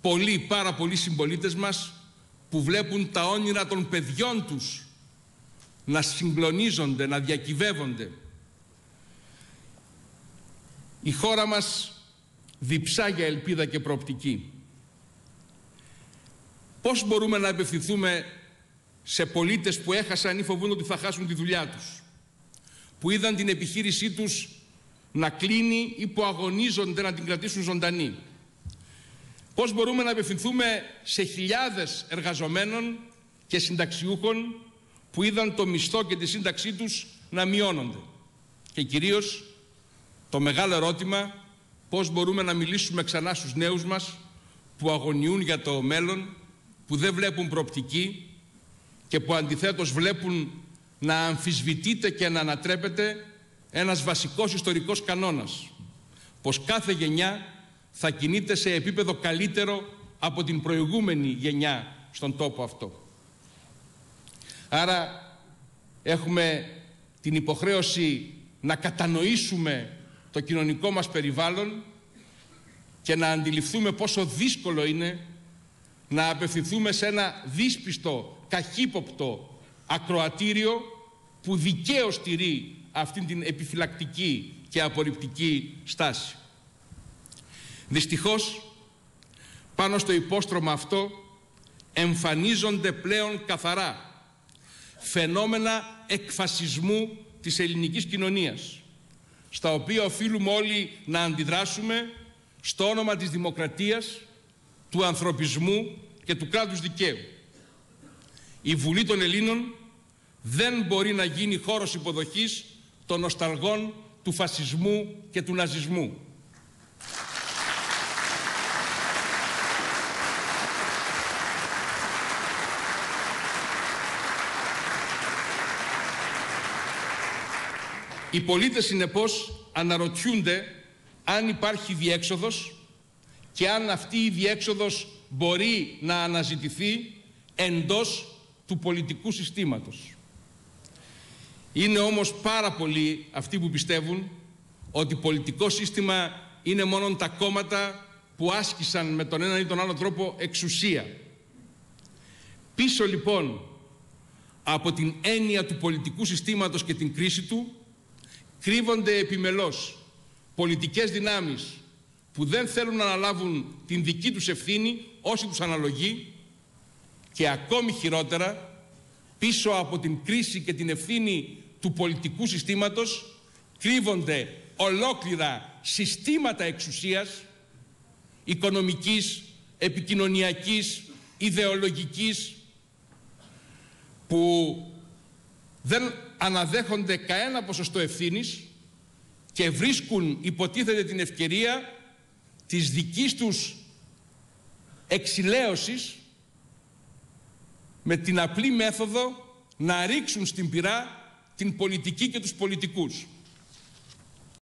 πολλοί, πάρα πολλοί συμπολίτες μας που βλέπουν τα όνειρα των παιδιών τους να συγκλονίζονται, να διακυβεύονται. Η χώρα μας διψά για ελπίδα και προοπτική. Πώς μπορούμε να απευθυνθούμε σε πολίτες που έχασαν ή φοβούν ότι θα χάσουν τη δουλειά τους, που είδαν την επιχείρησή τους να κλείνει ή που αγωνίζονται να την κρατήσουν ζωντανή; Πώς μπορούμε να απευθυνθούμε σε χιλιάδες εργαζομένων και συνταξιούχων που είδαν το μισθό και τη σύνταξή τους να μειώνονται. Και κυρίως το μεγάλο ερώτημα πώς μπορούμε να μιλήσουμε ξανά στους νέους μας που αγωνιούν για το μέλλον, που δεν βλέπουν προπτική και που αντιθέτως βλέπουν να αμφισβητείται και να ανατρέπεται ένας βασικός ιστορικός κανόνας πως κάθε γενιά θα κινείται σε επίπεδο καλύτερο από την προηγούμενη γενιά στον τόπο αυτό. Άρα έχουμε την υποχρέωση να κατανοήσουμε το κοινωνικό μας περιβάλλον και να αντιληφθούμε πόσο δύσκολο είναι να απευθυνθούμε σε ένα δύσπιστο, καχύποπτο ακροατήριο που δικαίως στηρεί αυτήν την επιφυλακτική και απορριπτική στάση. Δυστυχώς πάνω στο υπόστρωμα αυτό εμφανίζονται πλέον καθαρά φαινόμενα εκφασισμού της ελληνικής κοινωνίας στα οποία οφείλουμε όλοι να αντιδράσουμε στο όνομα της δημοκρατίας, του ανθρωπισμού και του κράτους δικαίου. Η Βουλή των Ελλήνων δεν μπορεί να γίνει χώρος υποδοχής των νοσταλγών του φασισμού και του ναζισμού. Οι πολίτες συνεπώς αναρωτιούνται αν υπάρχει διέξοδος και αν αυτή η διέξοδος μπορεί να αναζητηθεί εντός του πολιτικού συστήματος. Είναι όμως πάρα πολλοί αυτοί που πιστεύουν ότι πολιτικό σύστημα είναι μόνο τα κόμματα που άσκησαν με τον ένα ή τον άλλο τρόπο εξουσία. Πίσω λοιπόν από την έννοια του πολιτικού συστήματος και την κρίση του κρύβονται επιμελώς πολιτικές δυνάμεις που δεν θέλουν να αναλάβουν την δική τους ευθύνη όσοι τους αναλογεί και ακόμη χειρότερα πίσω από την κρίση και την ευθύνη του πολιτικού συστήματος κρύβονται ολόκληρα συστήματα εξουσίας οικονομικής, επικοινωνιακής, ιδεολογικής που δεν αναδέχονται κανένα ποσοστό ευθύνης και βρίσκουν υποτίθεται την ευκαιρία της δικής τους εξηλαίωσης με την απλή μέθοδο να ρίξουν στην πυρά την πολιτική και τους πολιτικούς.